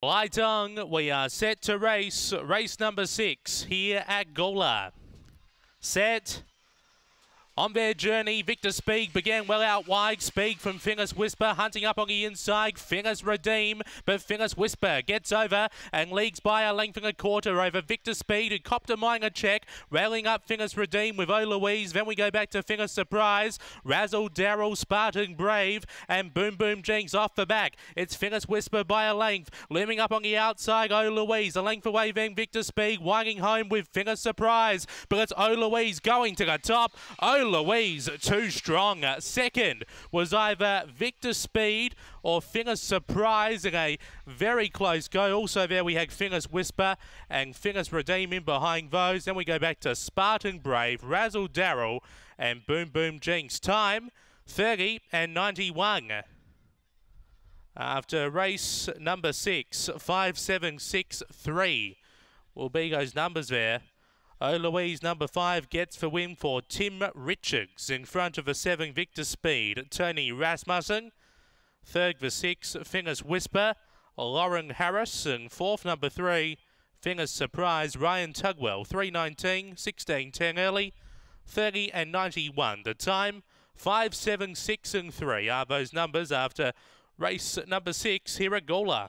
Lightung, we are set to race. Race number six here at Gawler. Set. On their journey, Victor Speed began well out wide. Speed from Fingers Whisper hunting up on the inside. Fingers Redeem, but Fingers Whisper gets over and leagues by a length and a quarter over Victor Speed, who copped a minor check. Railing up Fingers Redeem with O'Louise. Then we go back to Fingers Surprise. Razzle, Daryl, Spartan Brave, and Boom Boom Jinx off the back. It's Fingers Whisper by a length. Looming up on the outside, O'Louise. A length away, then Victor Speed winding home with Fingers Surprise. But it's O'Louise going to the top. O'Louise Louise too strong. Uh, second was either Victor Speed or Fingers Surprise in a very close go. Also there we had Fingers Whisper and Fingers Redeem in behind those. Then we go back to Spartan Brave, Razzle Daryl and Boom Boom Jinx. Time 30 and 91. After race number six, six, five, seven, six, three will be those numbers there. Louise number five gets the win for Tim Richards in front of the seven Victor Speed. Tony Rasmussen. Third the six Fingers Whisper. Lauren Harris and fourth number three Fingers Surprise Ryan Tugwell. 319, 16, 10 early. 30 and 91. The time 5, 7, 6 and 3 are those numbers after race number 6 here at Gawler.